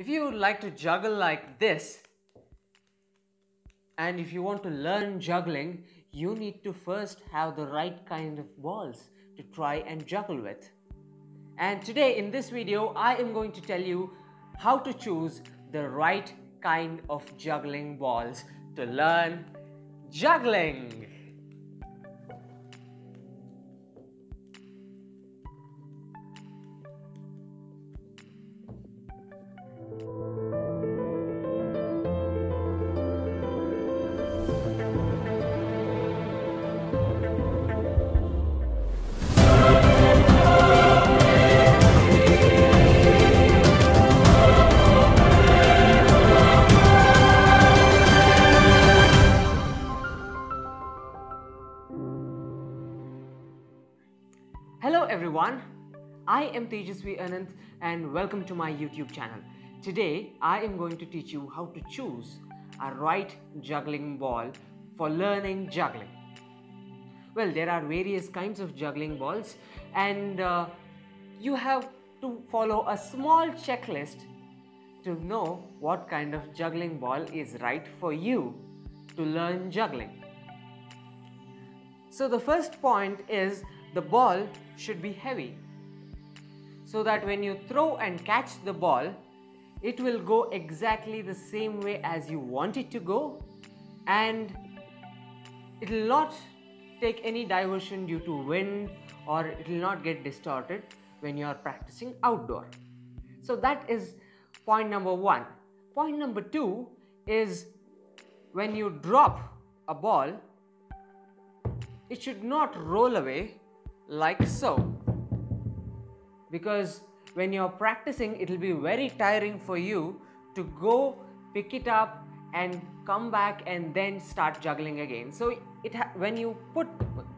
If you would like to juggle like this, and if you want to learn juggling, you need to first have the right kind of balls to try and juggle with. And today in this video, I am going to tell you how to choose the right kind of juggling balls to learn juggling. I am Tejaswi Ananth and welcome to my YouTube channel. Today I am going to teach you how to choose a right juggling ball for learning juggling. Well, there are various kinds of juggling balls and uh, you have to follow a small checklist to know what kind of juggling ball is right for you to learn juggling. So the first point is the ball should be heavy so that when you throw and catch the ball it will go exactly the same way as you want it to go and it will not take any diversion due to wind or it will not get distorted when you are practicing outdoor. So that is point number 1. Point number 2 is when you drop a ball it should not roll away like so because when you're practicing it will be very tiring for you to go pick it up and come back and then start juggling again. So it when you put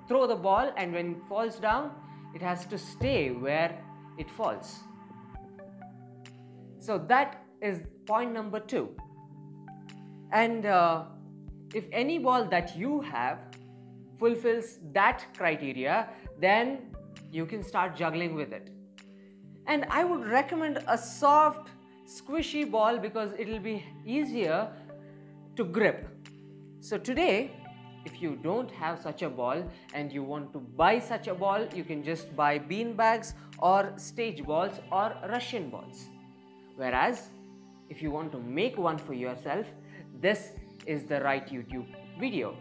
throw the ball and when it falls down it has to stay where it falls. So that is point number 2 and uh, if any ball that you have fulfills that criteria then you can start juggling with it. And I would recommend a soft, squishy ball because it will be easier to grip. So today, if you don't have such a ball and you want to buy such a ball, you can just buy bean bags or stage balls or Russian balls. Whereas, if you want to make one for yourself, this is the right YouTube video.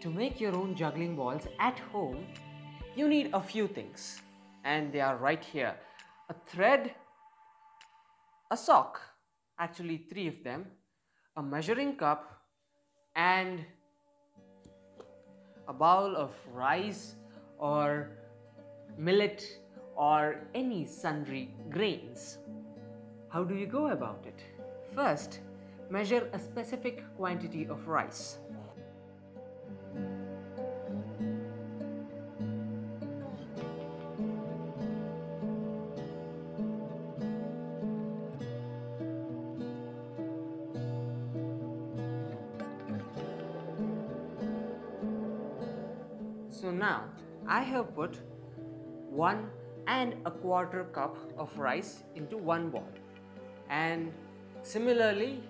To make your own juggling balls at home, you need a few things and they are right here. A thread, a sock, actually three of them, a measuring cup and a bowl of rice or millet or any sundry grains. How do you go about it? First, measure a specific quantity of rice. So now I have put one and a quarter cup of rice into one bowl. And similarly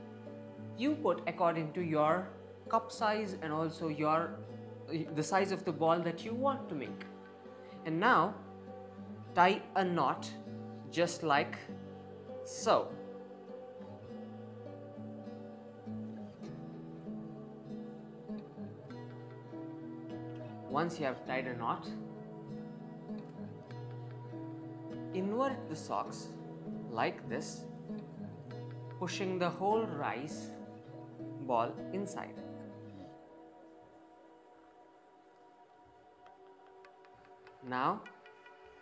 you put according to your cup size and also your the size of the ball that you want to make. And now tie a knot just like so Once you have tied a knot, invert the socks like this, pushing the whole rice ball inside. Now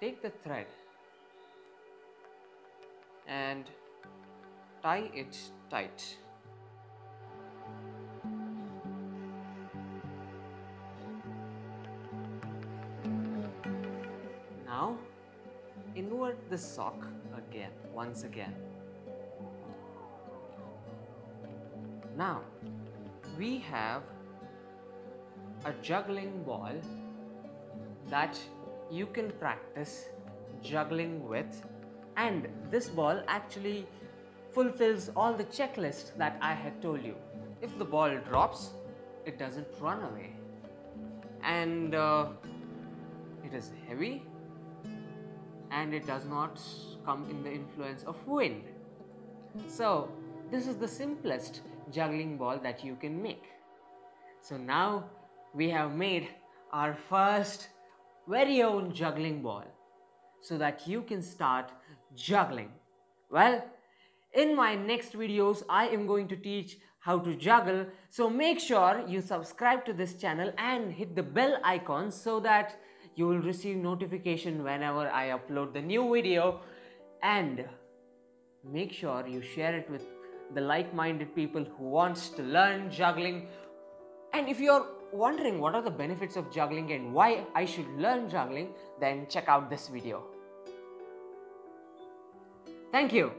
take the thread and tie it tight. Invert the sock again, once again. Now we have a juggling ball that you can practice juggling with and this ball actually fulfills all the checklist that I had told you. If the ball drops, it doesn't run away. And uh, it is heavy and it does not come in the influence of wind. So, this is the simplest juggling ball that you can make. So now we have made our first very own juggling ball so that you can start juggling. Well, in my next videos, I am going to teach how to juggle. So make sure you subscribe to this channel and hit the bell icon so that you will receive notification whenever I upload the new video. And make sure you share it with the like-minded people who wants to learn juggling. And if you're wondering what are the benefits of juggling and why I should learn juggling then check out this video. Thank you